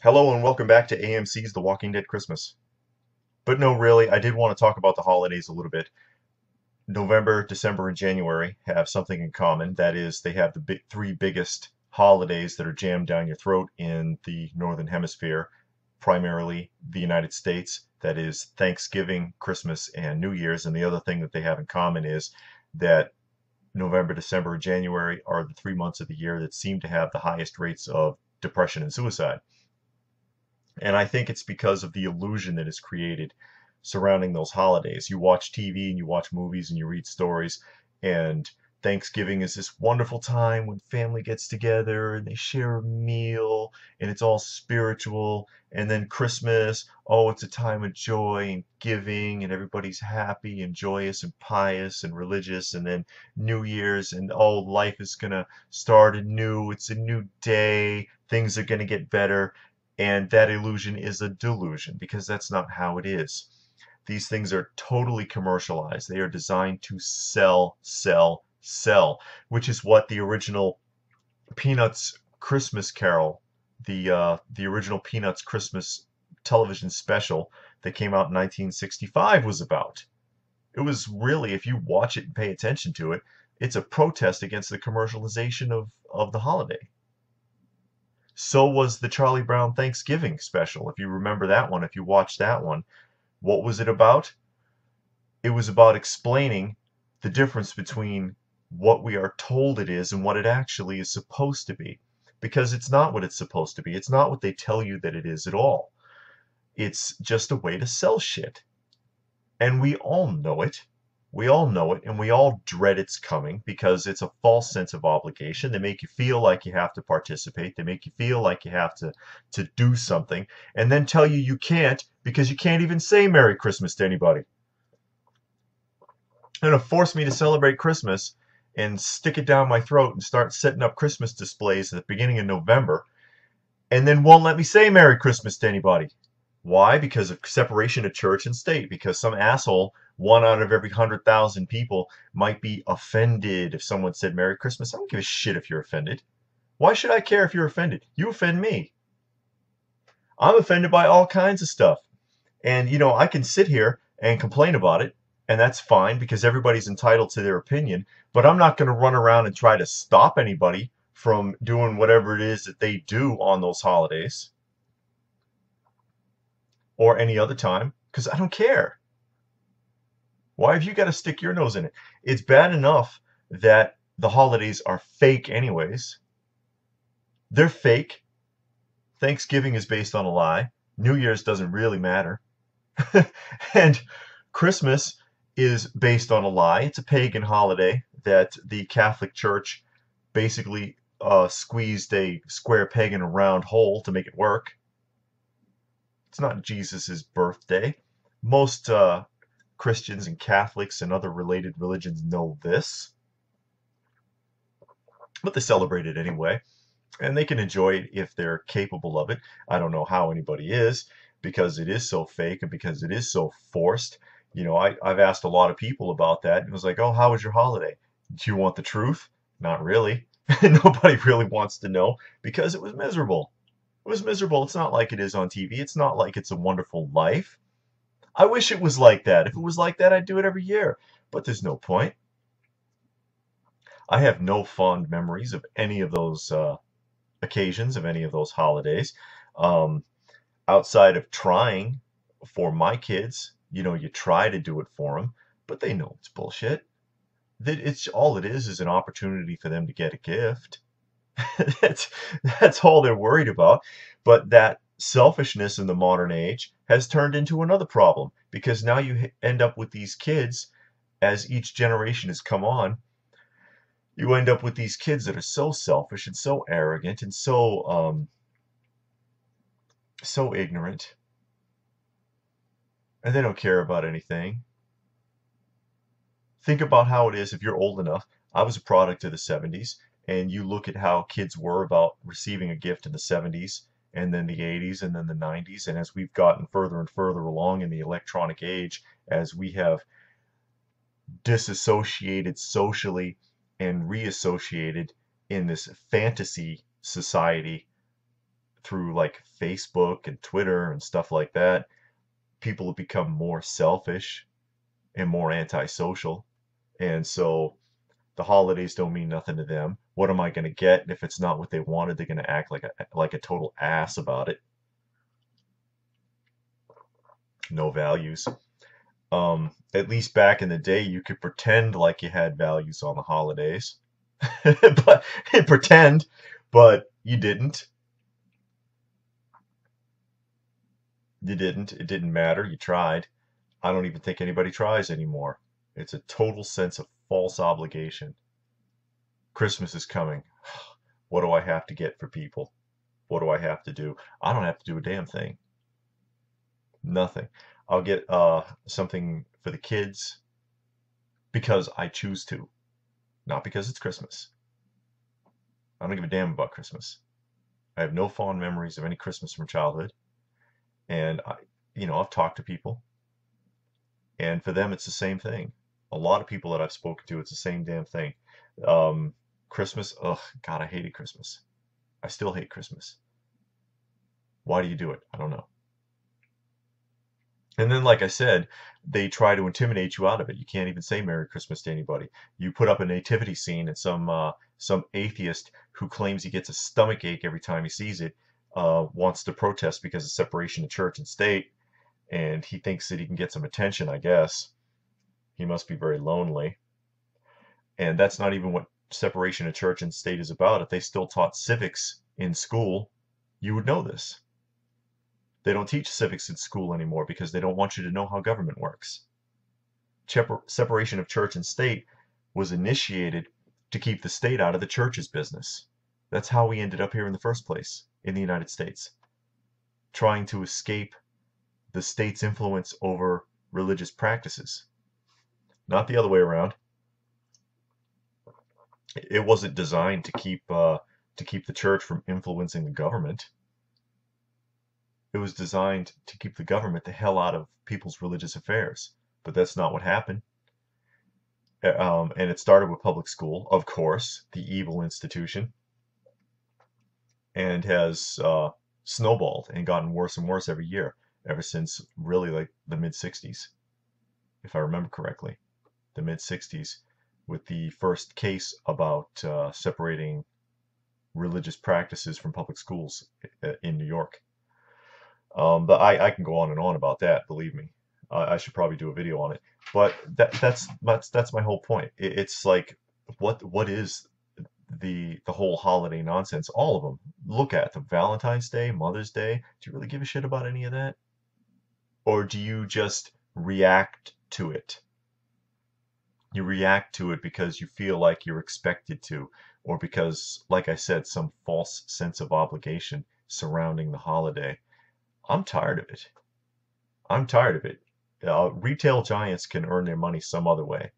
Hello and welcome back to AMC's The Walking Dead Christmas. But no, really, I did want to talk about the holidays a little bit. November, December, and January have something in common. That is, they have the big, three biggest holidays that are jammed down your throat in the Northern Hemisphere, primarily the United States. That is Thanksgiving, Christmas, and New Year's. And the other thing that they have in common is that November, December, and January are the three months of the year that seem to have the highest rates of depression and suicide. And I think it's because of the illusion that is created surrounding those holidays. You watch TV and you watch movies and you read stories, and Thanksgiving is this wonderful time when family gets together and they share a meal and it's all spiritual. And then Christmas, oh, it's a time of joy and giving and everybody's happy and joyous and pious and religious. And then New Year's and oh, life is going to start anew. It's a new day. Things are going to get better. And that illusion is a delusion because that's not how it is. These things are totally commercialized. They are designed to sell, sell, sell, which is what the original Peanuts Christmas Carol, the uh, the original Peanuts Christmas television special that came out in 1965 was about. It was really, if you watch it and pay attention to it, it's a protest against the commercialization of, of the holiday. So was the Charlie Brown Thanksgiving special. If you remember that one, if you watched that one, what was it about? It was about explaining the difference between what we are told it is and what it actually is supposed to be. Because it's not what it's supposed to be. It's not what they tell you that it is at all. It's just a way to sell shit. And we all know it. We all know it and we all dread its coming because it's a false sense of obligation. They make you feel like you have to participate. They make you feel like you have to, to do something and then tell you you can't because you can't even say Merry Christmas to anybody. They're going to force me to celebrate Christmas and stick it down my throat and start setting up Christmas displays at the beginning of November and then won't let me say Merry Christmas to anybody. Why? Because of separation of church and state. Because some asshole, one out of every hundred thousand people, might be offended if someone said Merry Christmas. I don't give a shit if you're offended. Why should I care if you're offended? You offend me. I'm offended by all kinds of stuff. And, you know, I can sit here and complain about it, and that's fine because everybody's entitled to their opinion. But I'm not going to run around and try to stop anybody from doing whatever it is that they do on those holidays or any other time because I don't care. Why have you got to stick your nose in it? It's bad enough that the holidays are fake, anyways. They're fake. Thanksgiving is based on a lie. New Year's doesn't really matter. and Christmas is based on a lie. It's a pagan holiday that the Catholic Church basically uh, squeezed a square peg in a round hole to make it work. It's not Jesus' birthday. Most uh, Christians and Catholics and other related religions know this. But they celebrate it anyway. And they can enjoy it if they're capable of it. I don't know how anybody is because it is so fake and because it is so forced. You know, I, I've asked a lot of people about that. And it was like, oh, how was your holiday? Do you want the truth? Not really. Nobody really wants to know because it was miserable. It was miserable. It's not like it is on TV. It's not like it's a wonderful life. I wish it was like that. If it was like that, I'd do it every year. But there's no point. I have no fond memories of any of those uh, occasions, of any of those holidays. Um, outside of trying for my kids, you know, you try to do it for them, but they know it's bullshit. That it's all it is is an opportunity for them to get a gift. that's that's all they're worried about. But that selfishness in the modern age has turned into another problem because now you end up with these kids as each generation has come on you end up with these kids that are so selfish and so arrogant and so um, so ignorant. And they don't care about anything. Think about how it is if you're old enough. I was a product of the 70s and you look at how kids were about receiving a gift in the 70s and then the 80s and then the 90s and as we've gotten further and further along in the electronic age as we have disassociated socially and reassociated in this fantasy society through like Facebook and Twitter and stuff like that, people have become more selfish and more antisocial. And so the holidays don't mean nothing to them. What am I going to get? And if it's not what they wanted, they're going to act like a like a total ass about it. No values. Um, at least back in the day, you could pretend like you had values on the holidays, but pretend, but you didn't. You didn't. It didn't matter. You tried. I don't even think anybody tries anymore. It's a total sense of false obligation. Christmas is coming. What do I have to get for people? What do I have to do? I don't have to do a damn thing. Nothing. I'll get uh, something for the kids because I choose to, not because it's Christmas. I don't give a damn about Christmas. I have no fond memories of any Christmas from childhood. And I, you know, I've talked to people, and for them, it's the same thing a lot of people that I've spoken to, it's the same damn thing. Um, Christmas, ugh, God, I hated Christmas. I still hate Christmas. Why do you do it? I don't know. And then, like I said, they try to intimidate you out of it. You can't even say Merry Christmas to anybody. You put up a nativity scene, and some uh, some atheist who claims he gets a stomach ache every time he sees it uh, wants to protest because of separation of church and state, and he thinks that he can get some attention, I guess. He must be very lonely. And that's not even what separation of church and state is about. If they still taught civics in school, you would know this. They don't teach civics in school anymore because they don't want you to know how government works. Separation of church and state was initiated to keep the state out of the church's business. That's how we ended up here in the first place in the United States, trying to escape the state's influence over religious practices not the other way around. It wasn't designed to keep uh, to keep the church from influencing the government. It was designed to keep the government the hell out of people's religious affairs. But that's not what happened. Uh, um, and it started with public school, of course, the evil institution, and has uh, snowballed and gotten worse and worse every year ever since really like the mid 60s, if I remember correctly the mid 60s with the first case about uh, separating religious practices from public schools uh, in New York. Um, but I, I can go on and on about that, believe me. Uh, I should probably do a video on it. But that, that's that's that's my whole point. It, it's like what what is the the whole holiday nonsense? All of them. Look at them. Valentine's Day, Mother's Day. Do you really give a shit about any of that? Or do you just react to it? You react to it because you feel like you're expected to, or because, like I said, some false sense of obligation surrounding the holiday. I'm tired of it. I'm tired of it. Uh, retail giants can earn their money some other way.